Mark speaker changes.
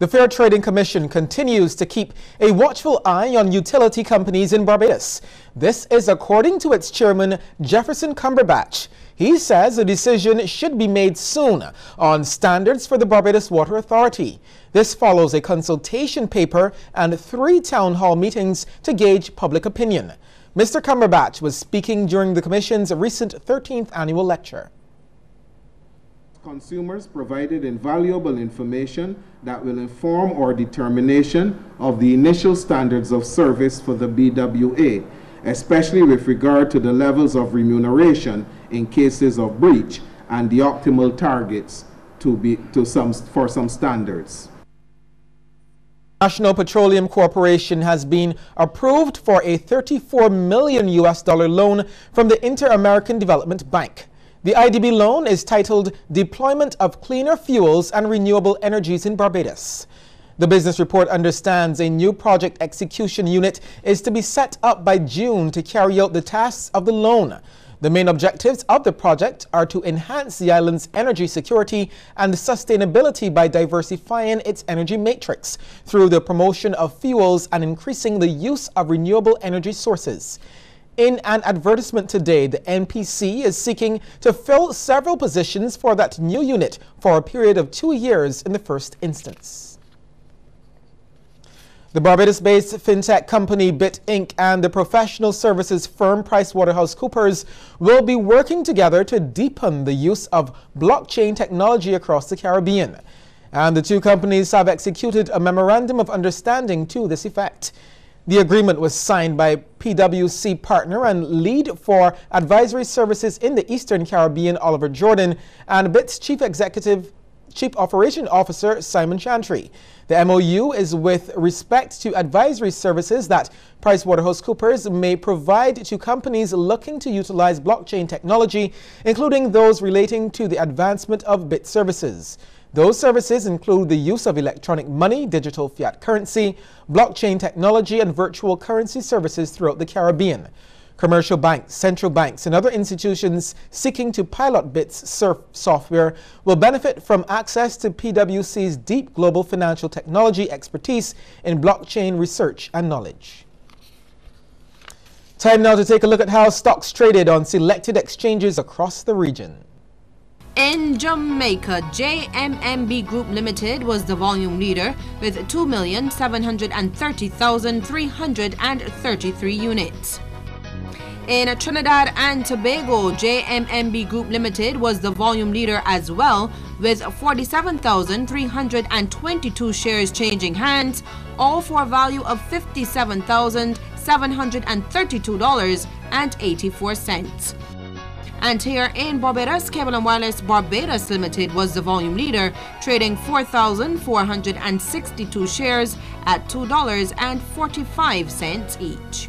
Speaker 1: The Fair Trading Commission continues to keep a watchful eye on utility companies in Barbados. This is according to its chairman, Jefferson Cumberbatch. He says a decision should be made soon on standards for the Barbados Water Authority. This follows a consultation paper and three town hall meetings to gauge public opinion. Mr. Cumberbatch was speaking during the Commission's recent 13th annual lecture.
Speaker 2: Consumers provided invaluable information that will inform our determination of the initial standards of service for the BWA, especially with regard to the levels of remuneration in cases of breach and the optimal targets to be, to some, for some standards.
Speaker 1: National Petroleum Corporation has been approved for a 34 million US dollar loan from the Inter-American Development Bank. The IDB loan is titled Deployment of Cleaner Fuels and Renewable Energies in Barbados. The business report understands a new project execution unit is to be set up by June to carry out the tasks of the loan. The main objectives of the project are to enhance the island's energy security and sustainability by diversifying its energy matrix through the promotion of fuels and increasing the use of renewable energy sources. In an advertisement today, the NPC is seeking to fill several positions for that new unit for a period of two years in the first instance. The Barbados-based fintech company Bitt Inc. and the professional services firm PricewaterhouseCoopers will be working together to deepen the use of blockchain technology across the Caribbean. And the two companies have executed a memorandum of understanding to this effect. The agreement was signed by PwC partner and lead for advisory services in the Eastern Caribbean, Oliver Jordan, and Bitt's chief executive Chief Operation Officer Simon Chantry. The MOU is with respect to advisory services that PricewaterhouseCoopers may provide to companies looking to utilize blockchain technology, including those relating to the advancement of Bitt services. Those services include the use of electronic money, digital fiat currency, blockchain technology, and virtual currency services throughout the Caribbean. Commercial banks, central banks, and other institutions seeking to pilot Bitt's surf software will benefit from access to PwC's deep global financial technology expertise in blockchain research and knowledge. Time now to take a look at how stocks traded on selected exchanges across the region.
Speaker 3: In Jamaica, JMMB Group Limited was the volume leader with 2,730,333 units. In Trinidad and Tobago, JMMB Group Limited was the volume leader as well with 47,322 shares changing hands, all for a value of $57,732.84. And here in Barbados, Cable and Wireless Barbados Limited was the volume leader, trading 4,462 shares at $2.45 each.